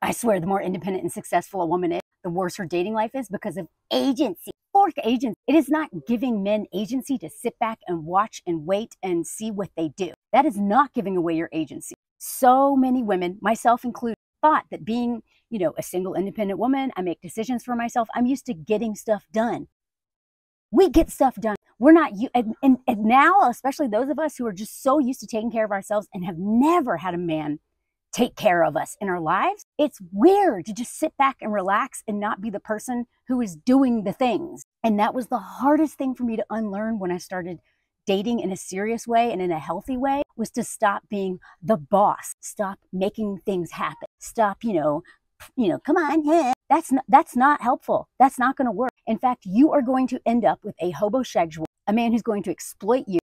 I swear, the more independent and successful a woman is, the worse her dating life is because of agency. Fork agency. It is not giving men agency to sit back and watch and wait and see what they do. That is not giving away your agency. So many women, myself included, thought that being, you know, a single independent woman, I make decisions for myself. I'm used to getting stuff done. We get stuff done. We're not you and, and, and now, especially those of us who are just so used to taking care of ourselves and have never had a man take care of us in our lives. It's weird to just sit back and relax and not be the person who is doing the things. And that was the hardest thing for me to unlearn when I started dating in a serious way and in a healthy way was to stop being the boss, stop making things happen, stop, you know, you know, come on, yeah. That's not, that's not helpful. That's not going to work. In fact, you are going to end up with a hobosexual, a man who's going to exploit you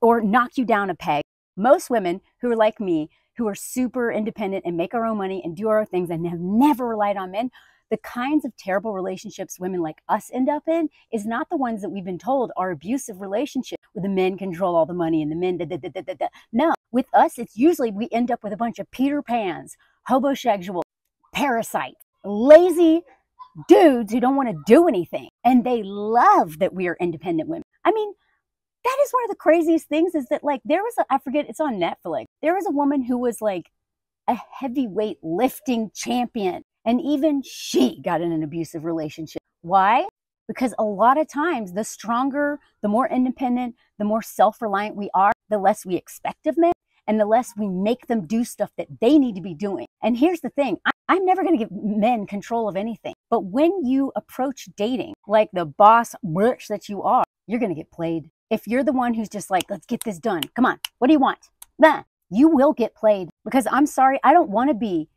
or knock you down a peg. Most women who are like me who are super independent and make our own money and do our own things and have never relied on men, the kinds of terrible relationships women like us end up in is not the ones that we've been told are abusive relationships where the men control all the money and the men da, da, da, da, da, da. no with us it's usually we end up with a bunch of peter pans hobosexual parasites lazy dudes who don't want to do anything and they love that we are independent women i mean that is one of the craziest things is that like there was a, I forget it's on Netflix. There was a woman who was like a heavyweight lifting champion and even she got in an abusive relationship. Why? Because a lot of times the stronger, the more independent, the more self-reliant we are, the less we expect of men and the less we make them do stuff that they need to be doing. And here's the thing. I, am never going to give men control of anything. But when you approach dating like the boss bitch that you are, you're going to get played if you're the one who's just like, let's get this done, come on, what do you want? Nah, you will get played because I'm sorry, I don't want to be,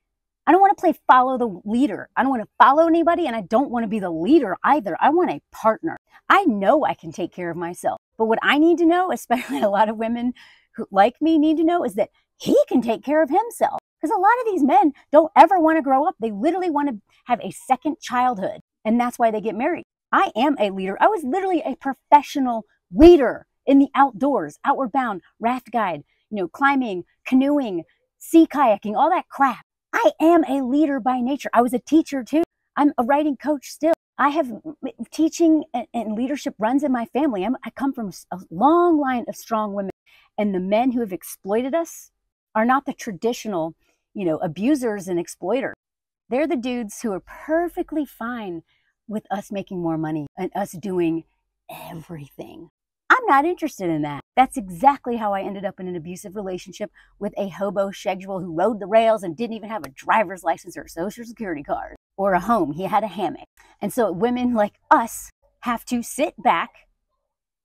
I don't want to play follow the leader. I don't want to follow anybody and I don't want to be the leader either. I want a partner. I know I can take care of myself. But what I need to know, especially a lot of women who like me need to know, is that he can take care of himself. Because a lot of these men don't ever want to grow up. They literally want to have a second childhood. And that's why they get married. I am a leader. I was literally a professional leader in the outdoors, outward bound, raft guide, you know, climbing, canoeing, sea kayaking, all that crap. I am a leader by nature. I was a teacher too. I'm a writing coach still. I have teaching and leadership runs in my family. I'm, I come from a long line of strong women, and the men who have exploited us are not the traditional, you know, abusers and exploiters. They're the dudes who are perfectly fine with us making more money and us doing everything. I'm not interested in that. That's exactly how I ended up in an abusive relationship with a hobosexual who rode the rails and didn't even have a driver's license or a social security card or a home. He had a hammock. And so women like us have to sit back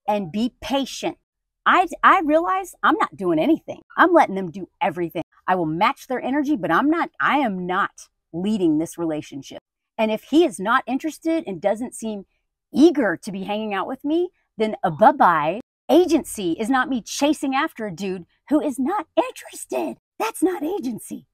and be patient. I, I realize I'm not doing anything. I'm letting them do everything. I will match their energy, but I'm not, I am not leading this relationship. And if he is not interested and doesn't seem eager to be hanging out with me, then a bye bye. Agency is not me chasing after a dude who is not interested. That's not agency.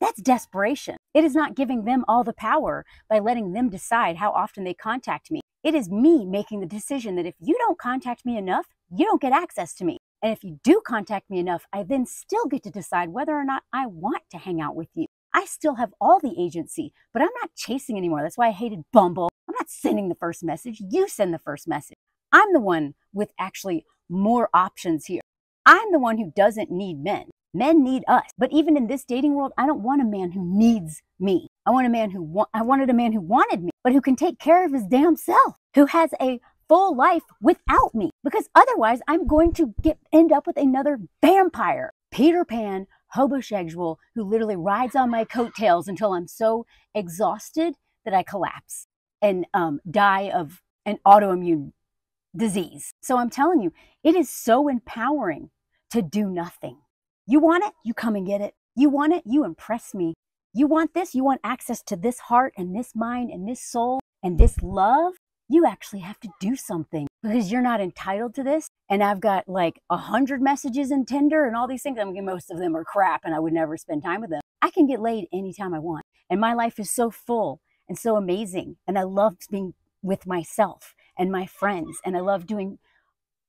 That's desperation. It is not giving them all the power by letting them decide how often they contact me. It is me making the decision that if you don't contact me enough, you don't get access to me. And if you do contact me enough, I then still get to decide whether or not I want to hang out with you. I still have all the agency, but I'm not chasing anymore. That's why I hated Bumble. I'm not sending the first message. You send the first message. I'm the one with actually more options here. I'm the one who doesn't need men. Men need us. But even in this dating world, I don't want a man who needs me. I want a man who wa- I wanted a man who wanted me, but who can take care of his damn self, who has a full life without me. Because otherwise, I'm going to get end up with another vampire, Peter Pan, hobosexual, who literally rides on my coattails until I'm so exhausted that I collapse and um, die of an autoimmune disease. So I'm telling you, it is so empowering to do nothing. You want it? You come and get it. You want it? You impress me. You want this? You want access to this heart and this mind and this soul and this love? You actually have to do something because you're not entitled to this. And I've got like a hundred messages in Tinder and all these things. I mean, most of them are crap and I would never spend time with them. I can get laid anytime I want. And my life is so full and so amazing. And I love being with myself and my friends. And I love doing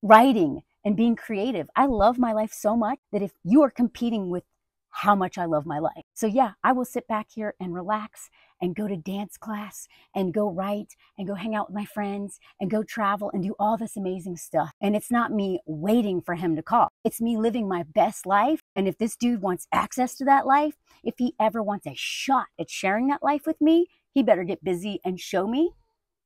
writing and being creative. I love my life so much that if you are competing with how much I love my life. So, yeah, I will sit back here and relax and go to dance class and go write and go hang out with my friends and go travel and do all this amazing stuff. And it's not me waiting for him to call, it's me living my best life. And if this dude wants access to that life, if he ever wants a shot at sharing that life with me, he better get busy and show me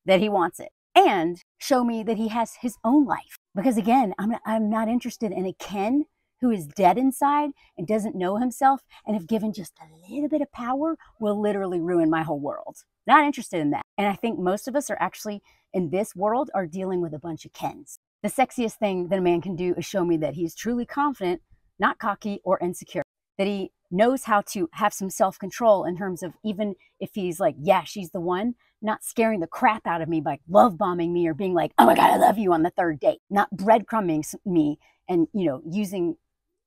that he wants it and show me that he has his own life. Because again, I'm not, I'm not interested in a Ken who is dead inside and doesn't know himself and if given just a little bit of power will literally ruin my whole world. Not interested in that. And I think most of us are actually in this world are dealing with a bunch of Kens. The sexiest thing that a man can do is show me that he's truly confident, not cocky or insecure, that he knows how to have some self control in terms of even if he's like, yeah, she's the one, not scaring the crap out of me by love bombing me or being like, oh my God, I love you on the third date, not breadcrumbing me and, you know, using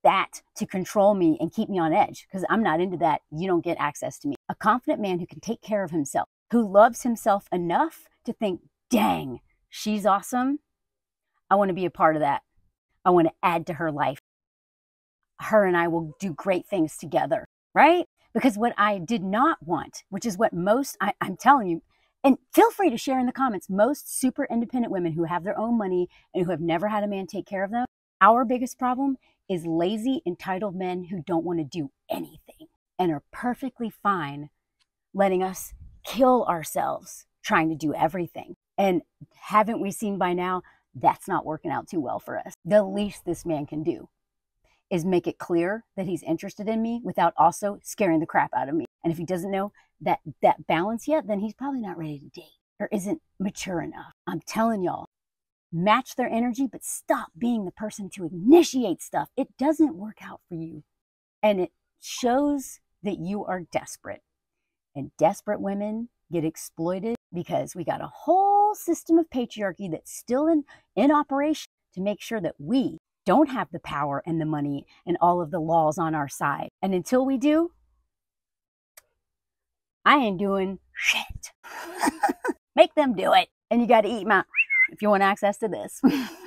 that to control me and keep me on edge because I'm not into that. You don't get access to me. A confident man who can take care of himself, who loves himself enough to think, dang, she's awesome. I want to be a part of that. I want to add to her life. Her and I will do great things together, right? Because what I did not want, which is what most, I, I'm telling you, and feel free to share in the comments, most super independent women who have their own money and who have never had a man take care of them, our biggest problem is lazy, entitled men who don't want to do anything and are perfectly fine letting us kill ourselves trying to do everything. And haven't we seen by now that's not working out too well for us? The least this man can do is make it clear that he's interested in me without also scaring the crap out of me. And if he doesn't know that that balance yet, then he's probably not ready to date or isn't mature enough. I'm telling y'all, match their energy, but stop being the person to initiate stuff. It doesn't work out for you. And it shows that you are desperate. And desperate women get exploited because we got a whole system of patriarchy that's still in, in operation to make sure that we don't have the power and the money and all of the laws on our side. And until we do, I ain't doing shit. Make them do it. And you got to eat my if you want access to this.